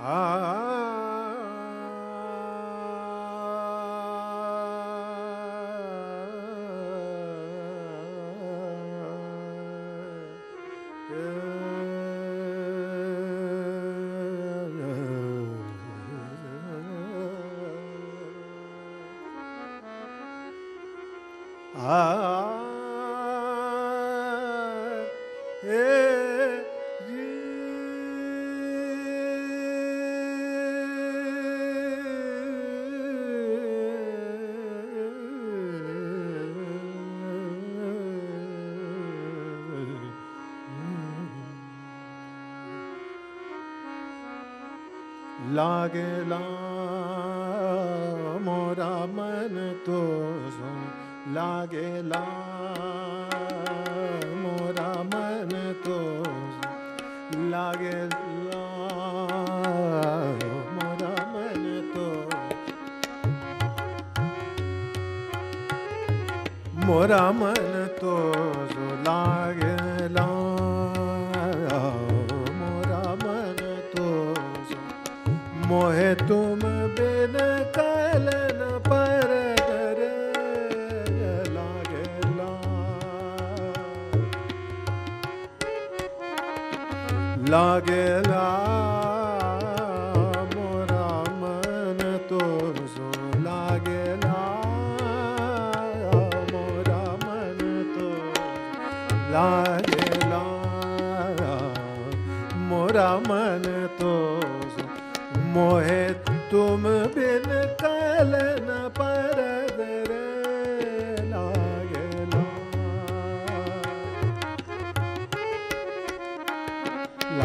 Ah. लागेला मोरा मन तो लागेला मोरा मन तो लागेला मोरा मन तो। मोरा मन तो मोरा मन तो मोहे तुम बिन कलन लागेला मोरा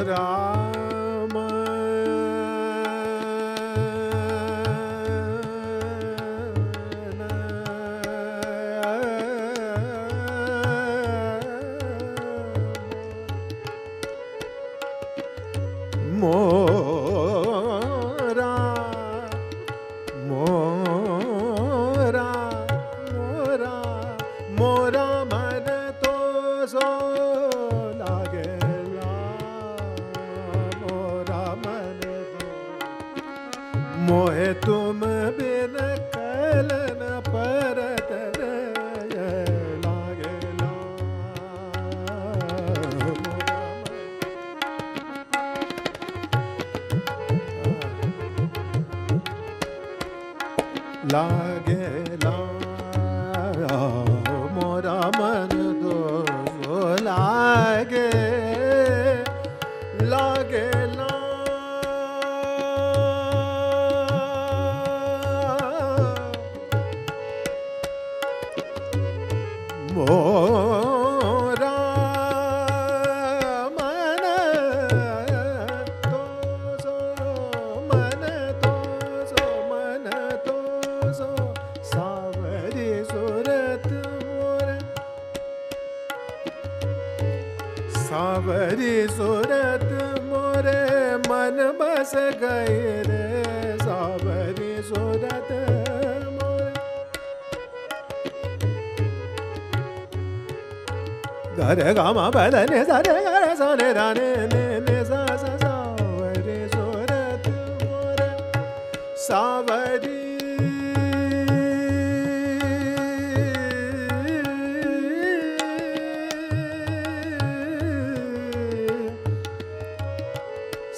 मोरा लागेला सावरी सूरत मोरे मन बस गए रे। सावरी सूरत गरे गामा बदने सारे गरे साने दाने ने ने, सा सा, सावरी सूरत मोरे। सावरी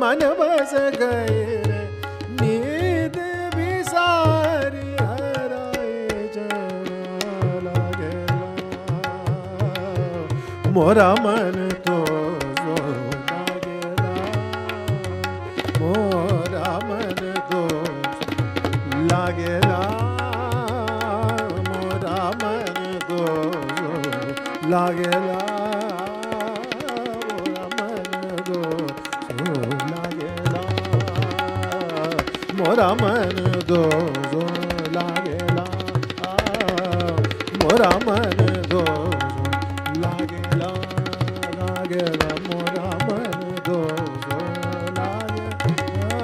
मन बस गए नींद भी सारी हराए गेला मोरा मन तो मोरा मन तो लागेला मोरा मन तो लागेला मोरा मन दो जो लागेला मोरा मन दो जो लागेला लागेला मोरा मन दो जो लागेला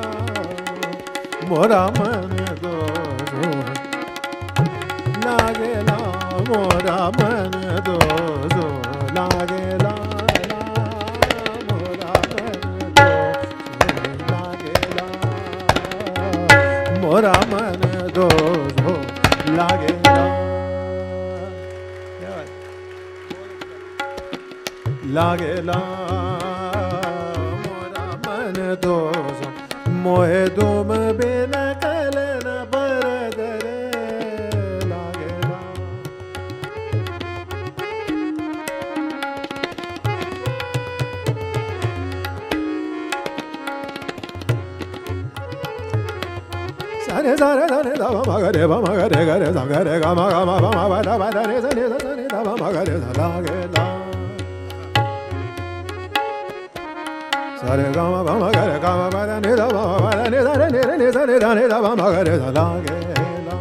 मोरा मन दो जो लागेला मोरा मन मन दो जो लागेला क्या बात? लागेला मोरा मन re ba ma ga re ga re sa ga re ga ma ga ma ba ma ba da ba da re sa re sa sa re da ba ma ga re sa la ge la sa re ga ma ba ma ga re ga ma ba da ne da ba ma ba da ne da re ne re ne sa re da ne da ba ma ga re sa la ge la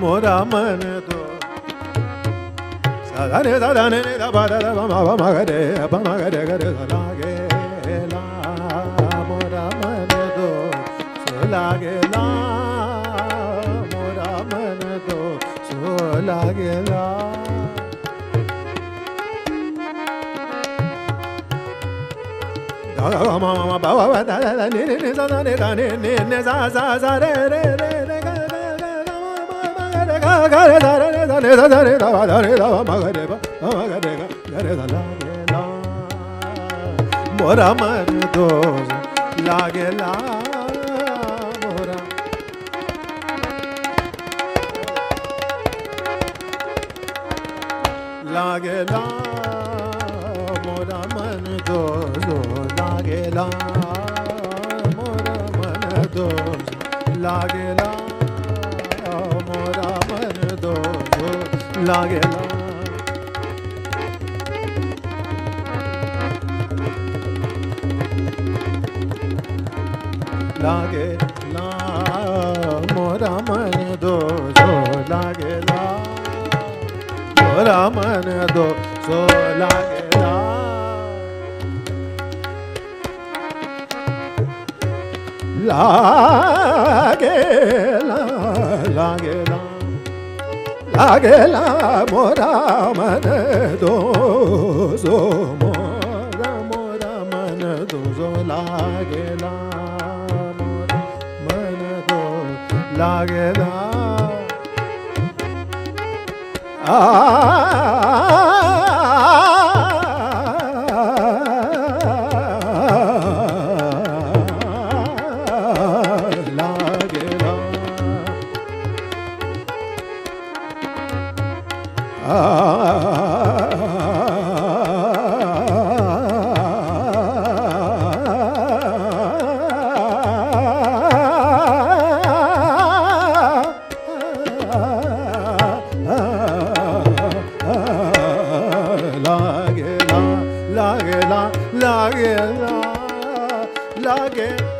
मोरा मन तो sa da ne da da ne ne da ba da da ba ma ba ma ga re ba ma ga re ga re sa la ge la मोरा मन तो sa la ge la लागेला गा गा मा मा बा बा दा दा दा नि नि नि सा दा नि दा नि नि नि सा सा सा रे रे रे रे गा गा गा गा मा मा मा गा रे गा गा रे दा रे रे दा ni दा दा रे दा ba da re da ba ma ga re ba ma ma ga re ga ga re da लागेला मोरा मन तो लागेला मोरा लागेला मोरा मन दो जो लागेला मोरा मन दो लागेला मोरा मन दो जो लागेला लागे मोरा मन मोरा मन दो सो लागे ला लागे ला लागे ला लागे मोरा मन दो सो, मोरा मोरा मन दो सो, लागे मन दो लागे ला। लागेला लागे